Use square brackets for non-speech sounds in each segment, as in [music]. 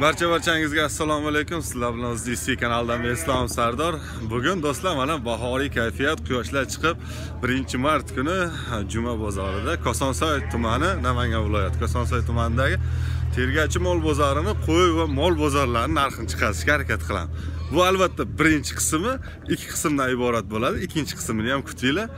barcha barchangizga assalomu alaykum. Sizlar bilan o'zdc kanalidan men islom sardor. Bugun do'stlar mana bahoriy kayfiyat quyoshlar chiqib 1 mart kuni juma bozorida kosonsoy tumani namangan viloyati kosonsoy tumanidagi tergachi mol bozorini qo'y va mol bozorlarini narxini chiqarishga harakat qilamiz. Bu albatta birinchi qismi ikki qismdan iborat bo'ladi. Ikkinchi qismini ham kutinglar.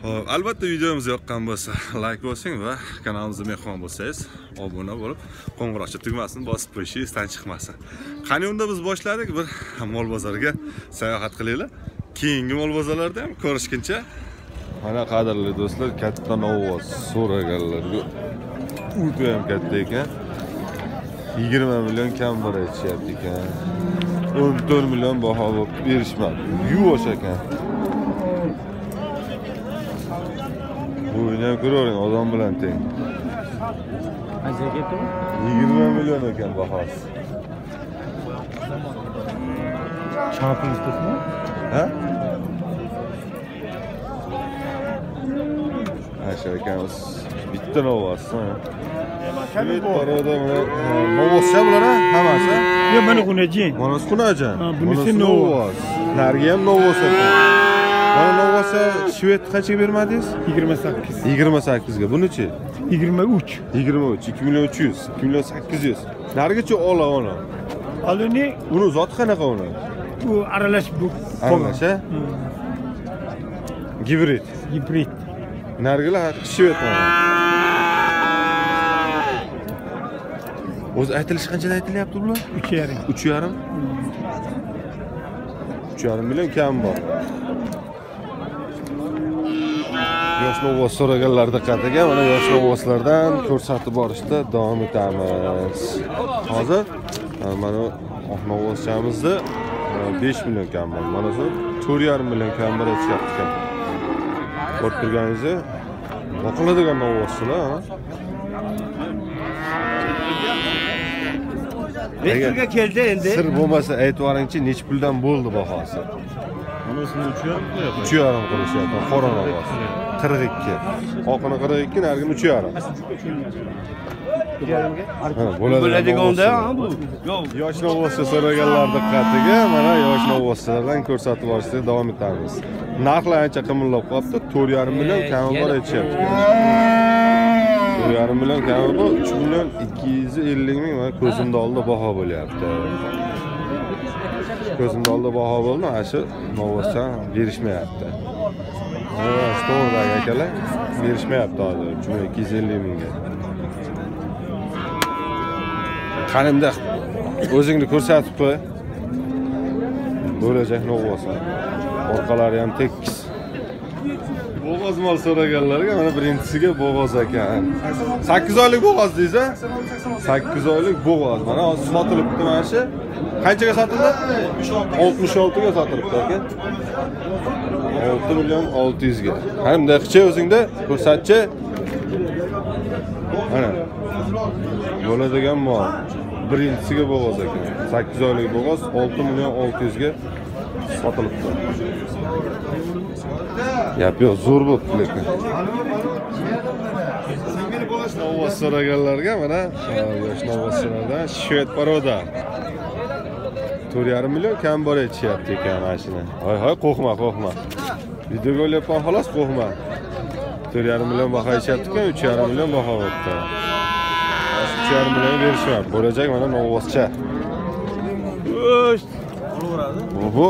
Xo'p, albatta videomiz yoqqan bo'lsa [laughs] layk bosing va kanalimizga mehmon bo'lsangiz obuna bo'lib qo'ng'iroqcha tugmasini bosib qo'yishingiz esdan chiqmasin. Qani unda biz boshladik bir [laughs] mol bozoriga sayohat qilinglar. Keyingi mol bozorlarda ham ko'rishguncha. Mana qadrli do'stlar katta novoz so'raganlarga uyda ham katta ekan. Yigirma million kam bora aytishyapti ekan. O'n to'rt million baho bo'lib berishmadi. Yuvosh ekan. Bo'yini ham ko'ravering odam bilan teng. Qanchaga ketdimi yigirma million ekan bahosi champin tutmi ha? Asha akamiz bitta Shved paroda mana novozcha bular hammasi. Yo'q mana xunaji manasi xunajan Ha, bunisi novoz narigi ham novoz ekan mana novozcha shved qanchaga bermadingiz? Yigirma sakkiz. Yigirma sakkizga bunichi yigirma uch. Yigirma uch. Ikki million uch yuz. Ikki million sakkiz yuz. Narigichi ola uni alini uni zoti qanaqa uni bu aralash bu. Aralash a Hmm, gibrid gibrid narigilar shved o'zi aytilishi qanchadan aytilyapti bular uch yarim. Uch yarim? Uch yarim million kam bor yosh novoz so'raganlar diqqatiga mana yosh novozlardan ko'rsatib borishda davom etamiz hozir e, mana oq novozchamizni besh million kam bor mana shu to'rt yarim million kam aytishyapti ekan ko'rib turganingizdek boqiladigan novozchilar ha? Metroga keldi endi. sir bo'lmasa aytib yuboringchi nechi puldan bo'ldi bahosi Bunisini uch yarim qo'yapman. uch yarim qilishyapti qora novoz qirq ikki oqini qirq ikki narigini uch yarim Ha, Bo'ladigan unda novozchilar. ha bu. Yosh novozcha so'raganlar diqqatiga mana yosh novozchalardan ko'rsatib borishda davom etamiz narxlar ancha qimillab qolibdi to'rt yarim million kami bor aytishyapti to'rt yarim million kami bor uch million ikki yuz ellik ming mana ko'zimni oldida baho bo'lyapti ko'zimni oldida baho bo'ldi mana shu novozcha berishmayapti to'g'ridagi akalar berishmayapti hozir uch million ikki yuz ellik mingga qanimda o'zingni ko'rsatib qo'y bo'lajak novoz orqalari ham tekis bo'g'oz mol so'raganlarga mana birinchisiga bo'g'oz ekan. Sakkiz oylik bo'g'oz deysiz a sakkiz oylik bo'g'oz. Mana hozir sotilibdi mana shu. Qanchaga sotildi? Oltmish oltiga sotilibdi aka olti million olti yuzga qani bunday qilchi o'zingda ko'rsatchi. Mana bo'ladigan mol. Birinchisiga bo'g'oz ekan. Sakkiz oylik bo'g'oz olti million olti yuzga sotilibdi. Gap yo'q zo'r bo'libdi lekin novoz so'raganlarga mana yosh novozchilardan shved poroda to'rt yarim million kam bor aytishyapti ekan mana shuni hoy hoy qo'rqma qo'rqma. Videoga olyapman xolos qo'rqma. To'rt yarim million baho aytishyapti ekan uch yarim million baho bo'libdi uch yarim million berishmadi bo'lajak mana novozcha bu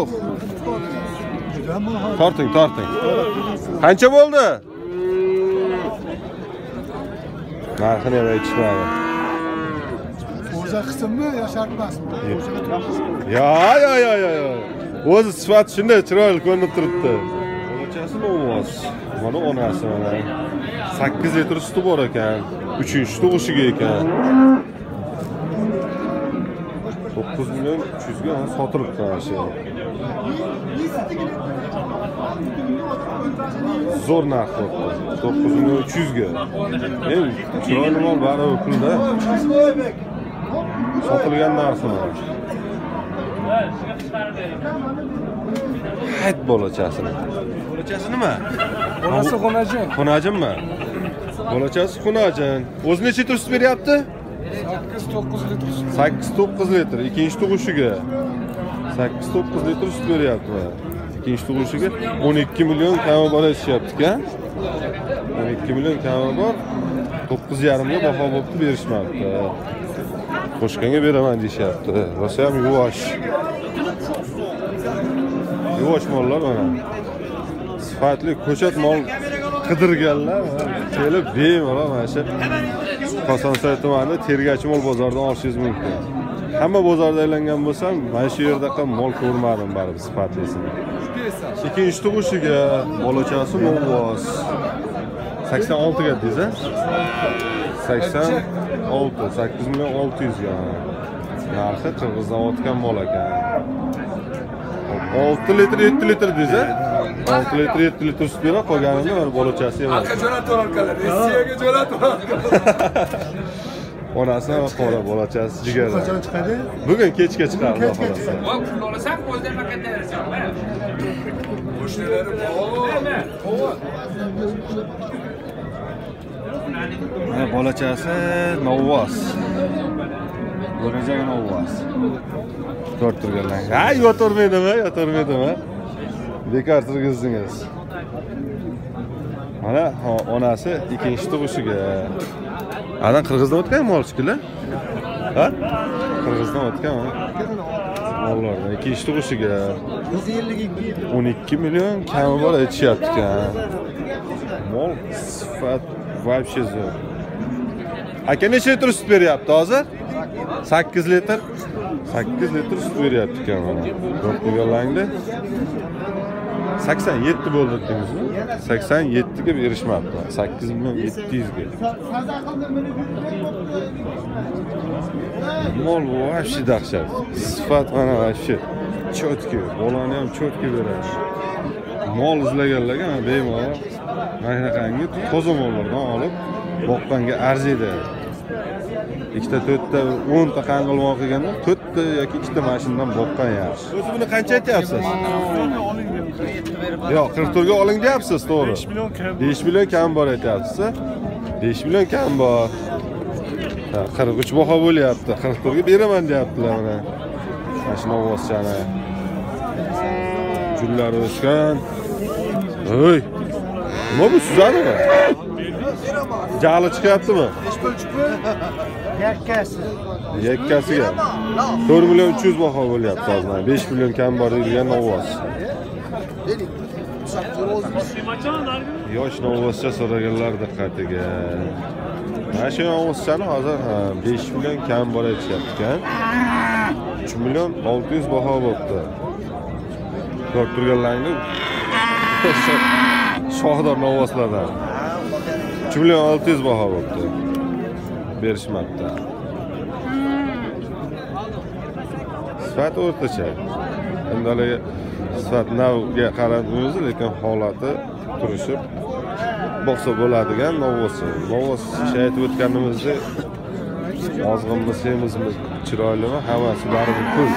torting torting. Qancha bo'ldi? Narxini ham aytishmadi. O'za qismmi yo shart emasmi yo yo yo yo yo o'zi sifati shunday chiroyli ko'rinib turibdi. Bolachasi novoz mana onasi mana. Sakkiz litr suti bor ekan. Uchinchi tug'ishiga ekan to'qqiz million uch yuzga sotilibdi mana shu zo'r narx bo'libdi to'qqiz million uch yuzga. Chiroyli mol baribir pulda. Sotilgan narxi hayt bolachasini. Bolachasi nima onasi xunaji xunajinmi? Bolachasi xunajin. O'zi necha sut beryapti sakkiz to'qqiz litr. Sakkiz to'qqiz litr ikkinchi tug'ishiga. Sakkiz to'qqiz litr sut beryapti. Ikkinchi tug'ishiga o'n ikki million kami bor aytishyapti-ku o'n ikki million kami bor to'qqiz yarimga baho bo'libdi berishmabdi. Qo'shganga beraman deyishyapti. Rosa ham yuvosh yuvosh mollar mana. Sifatli ko'chat mol qidirganlar. Kelib bemalol mana shu kosonsoy tumanida tergachi mol bozoridan olishingiz mumkin. Hamma bozorda aylangan bo'lsam mana shu yerdaqa mol ko'rmadim baribir sifatlisini ikkinchi tug'ishiga bolachasi novvoz sakson oltiga dedingiz a sakson olti sakkiz million olti yuzga narxi qirg'izdan o'tgan mol ekan. Olti litr yetti litr dedingiz a litr yetti litr sut beradi qolganini mana bolachasi emas rossiyaga jo'natib [laughs] onasi ham qora bolachasi jigara qachon chiqadi? Bugun kechga chiqadi. Xudo Kechga xohlasa olasam o'zidan paketda berasan mana bolachasi novvos. Bo'lajak novvos. To'rt turganlar. Ha yotavermaydimi yotavermaydimi bekor turgizdingiz mana onasi ikkinchi tug'ishiga. Adan qirg'izdan o'tgan mol shekilli ha? Qirg'izdan o'tgan mollardan ikkinchi tug'ishiga. O'n ikki million kami bor aytishyapti ekan mol sifat вообще zo'r. Aka necha litr sut beryapti hozir? Sakkiz litr. Sakkiz litr sut beryapti ekan mana. Ko'p turganlaringda sakson yetti bo'ldi dedingizmi sakson yettiga berishmabdi sakkiz million yetti yuzga. Mol вообще dahshat. Sifat mana вообще четкий bolani ham четкий beradi. Mol izlaganlarga mana bemalol mana shunaqangi toza mollardan olib boqqanga arziydi ikkita to'rtta o'nta qang'ilmoq qilganda to'rtta yoki ikkita mana shundan boqqan yaxshi. O'zi buni qancha aytyapsiz yo'q qirq to'rtga oling deyapsiz to'g'ri. Besh million kam besh million kam bor aytyapsiz besh million kam bor. Ha, qirq uch baho bo'lyapti. Qirq to'rtga beraman deyaptilar mana. Mana shu novvoschani gullari o'sgan. Oy! Nima bu suzadimi jag'li chiqyaptimi? Yakkasi. Yakkasiga. To'rt million uch yuz baho bo'lyapti hozir mana besh million kam bor deyilgan novvoz yosh novvozcha so'raganlar diqqatiga mana shu novvozchani hozir besh million kam bor aytishyapti ekan uch million olti yuz baho bo'libdi. Ko'rib turganlaringni [laughs] shohdor novvoslardan. Uch million olti yuz baho bo'libdi. Berishmabdi. Sifati o'rtacha. Endi haligi sifat navga qarab o'zi lekin holati turishib boqsa bo'ladigan novvosi. Novoz shu aytib o'tganimizdek ozg'inmi semizmi chiroylimi hammasi baribir pul.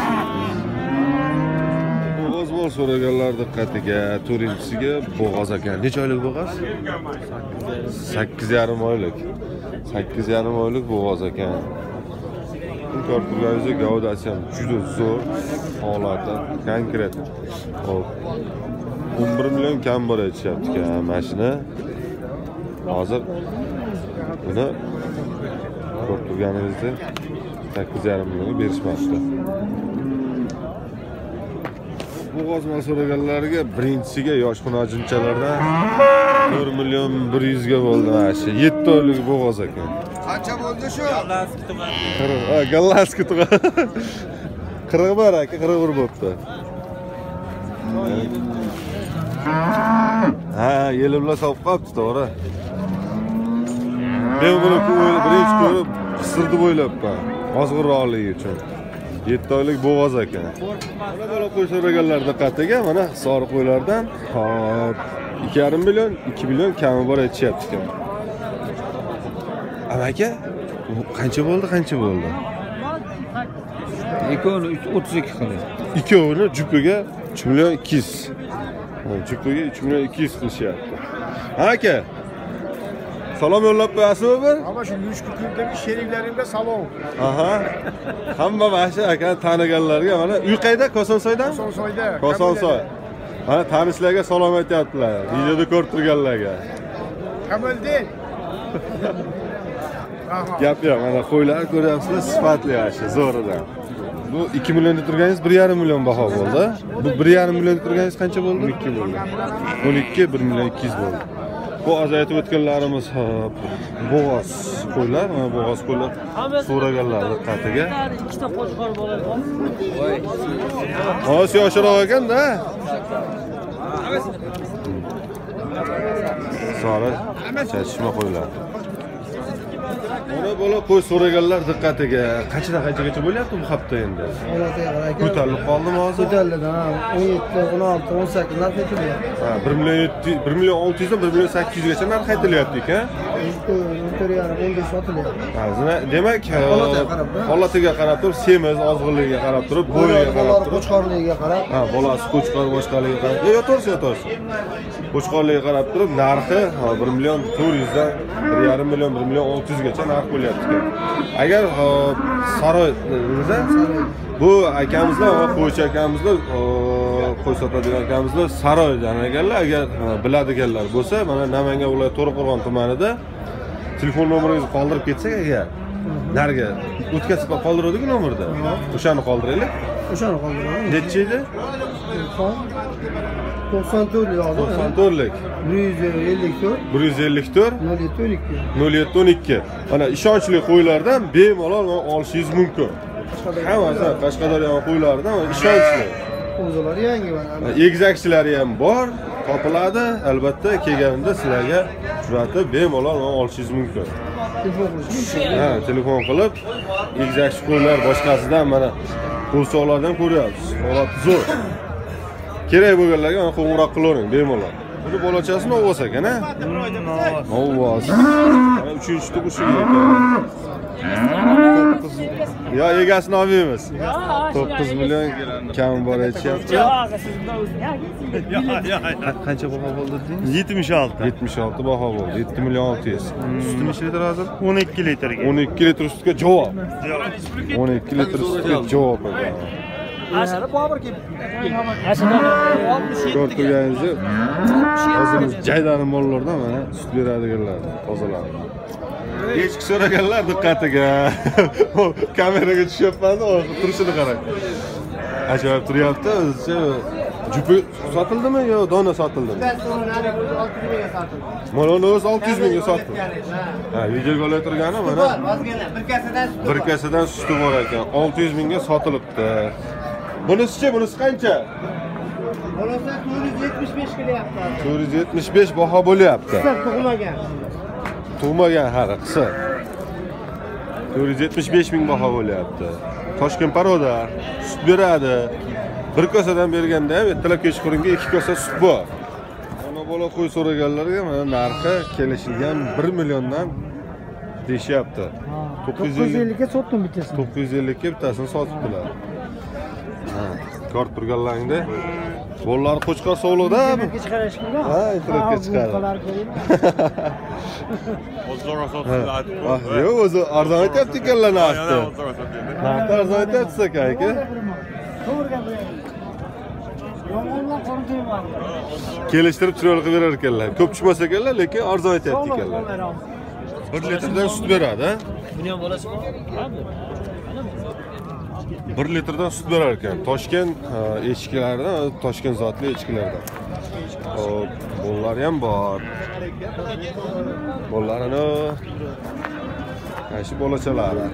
Bo'g'oz bor so'raganlar diqqatiga to'rtinchisiga bo'g'oz ekan necha oylik bo'g'oz? Sakkiz yarim oylik. Sakkiz yarim oylik bo'g'oz ekan ko'rib turganingizdek gavdasi ham juda zo'r holati konkret. Hop. O'n bir million kam bor aytishyapti ekan mashina. Hozir buni ko'rib turganingizdek sakkiz yarim millionga berishmoqda. Bo'g'oz mol so'raganlarga birinchisiga yosh xunajinchalardan to'rt million bir yuzga bo'ldi mana shu yetti oylik bo'g'oz ekan. Qancha bo'ldi shu? Qirq gollandskiy tug'a qirq bir aka qirq bir bo'libdi ha yeli bilan sopib qolibdi to'g'ri. Men buni birinchi ko'rib qistirdi o'ylabman ozg'inroqligi uchun yetti oylik bo'g'oz ekan mana bola qo'y so'raganlar diqqatiga mana soriq qo'ylardan. Hop ikki yarim million ikki million kami bor aytishyapti ekan amaki bu qancha bo'ldi qancha bo'ldi ikkovini o'ttiz ikki qildi ikkovini jupiga uch million ikki yuz Ha, jupiga uch million ikki yuz qilishyapti ha aka Salom yo'llab qo'yasizmi bir? Ama şu Lüşkü Kürt'teki şeriflerimde salon. Aha. Hamma mana shu akani taniganlarga mana uy qayda? Kosonsoyda? Kosonsoy'da. Kosonsoy. Mana tanishlarga salom aytyaptilar. Videoda ko'rib turganlarga. Aha. Gap yo'q, mana qo'ylar ko'ryapsizlar, sifatli yaxshi, zo'ridan. Bu 2 million deb turganingiz 1,5 million baho bo'ldi. Bu 1,5 million deb turganingiz qancha bo'ldi? 12 bo'ldi. 12 1 million 200 bo'ldi. Bu azaytib o'tganlarimiz hop, bo'g'oz qo'ylar, mana bo'g'oz qo'ylar so'raganlar diqqatiga. ikkita qo'chqor bola Hozir yoshroq ekanda. Sora chashma qo'ylar. Mana bola qo'y so'raganlar diqqatiga. Qanchadan qanchagacha bo'lyapti bu hafta endi? Ko'tarilib qoldimi hozir? Ko'tarildi, ha. 17, 16, 18 narx aytilyapti. Ha, 1 million 700 1 million 600 dan 1 million 800 gacha narx aytilyapti ekan. 14 yarim 15 sotilyapti. Ha, zina- demak, Holatiga qarab, turib, semiz, ozg'inligiga qarab turib, bo'yiga qarab turib, qo'chqorligiga qarab, ha, bolasi qo'chqor boshqaligiga qarab, yotorsiz, yotorsiz. Qo'chqorligiga qarab turib, narxi 1 million 400 dan 1,5 million, 1 million 600 gacha narx bo'lyapti ekan. Agar saroy bu akamizlar va qo'ychi akamizlar qo'y sotadigan akamizlar saroydan ekanlar. Agar ha, biladiganlar bo'lsa mana namangan viloyati to'raqo'rg'on tumanida telefon nomeringizni qoldirib ketsak agar nariga o'tkazib qoldiradiku nomerda? O'shani qoldiraylik. O'shani qoldiraman. nechi edi Telefon 94 yozdi. to'qson to'rtlik. 154 bir yuz ellik to'rt. 07 12. nol yetti o'n ikki. Mana ishonchli qo'ylardan bemalol olishingiz mumkin. Hammasi qashqadaryo qo'ylaridan ishonchli O'zlari yangi mana. egizakchilari ham bor topiladi. Albatta kelganimda sizlarga uchratib bemalol olishingiz mumkin. Ha telefon qilib egizakchi qo'ylar boshqasidan mana qo'lsoqlardan ko'ryapsiz. Holati zo'r. Kerak bo'lganlarga mana qo'ng'iroq qilavering bemalol. Buni bolachasini ovoz ekan a Mana uchinchi tug'ishiga ekan to'qqiz yo egasini olmaymiz to'qqiz million kami bor aytishyapti qancha baho bo'ldi dedingiz 76. 76 baho bo'ldi 7 million 600 suti necha litr hozir 12 litrga. 12 litr sutga javob 12 litr sutga javob ko'rib turganingizdek o'zimiz jaydani mollardan mana sut beradiganlar tozalar echki so'raganlar diqqatiga. [laughs] Kameraga tushyapman turishini qarang. Ajoyib turyapti o'zicha jupi sotildimi yo dona sotildimi? Mana uni o'zi olti yuz mingga sotdim ha videoga olay turgani mana bir kasadan suti bor ekan olti yuz mingga sotilibdi. Bunisichi bunisi qancha? Bo'lsa 475 kelyapti. to'rt yuz yetmish besh baho bo'lyapti. Tug'magan. Tug'magan hali qisqa to'rt yuz yetmish besh ming baho bo'lyapti. Toshkent paroda sut beradi. Bir kosadan berganda ham ertalab kechqurunga ikki kosa sut bor. Mana bola qo'y so'raganlarga mana narxi kelishilgan bir milliondan deyishyapti. To'qqiz yuz ellik 950 ga sotdim bittasini. to'qqiz yuz ellikka bittasini sotibdilar. Ko'rib turganlaringda bolalar qo'chqor sovliqda Internetga. Ha, internetga chiqaradi. Ah, yo'q o'zi arzon aytyapti ekanlar narxni narxni arzon aytyapsiz aka aka Yomonlar qorin to'ymaydi. kelishtirib chiroyli qilib berar ekanlar. Ko'p tushmas ekanlar lekin arzon aytyapti ekanlar. bir litrdan sut beradi ha? buni ham bolasi bor bir litrdan sut berar ekan toshkent ha, echkilaridan toshkent zotli echkilardan. Hop bolalari ham bor. Bolalarini mana shu bolachalari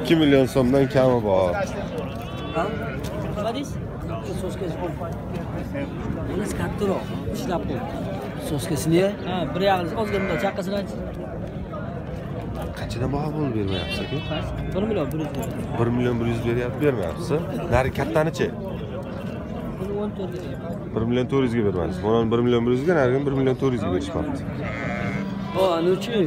ikki million so'mdan kami bor. Nima deysiz soskasi kattaroq. Ishlab qo'y soskasini ha bir yog'ini ozgina chaqqasini ayt qanchadan baho bo'lib bermayapsiz aka? Bir million bir yuz bir million bir yuz beryapti bermayapsiz nari kattanichi? Bir million to'rt yuzga bermaysiz buni bir million bir yuzga narigini bir million to'rt yuzga berishmoqda. O anachi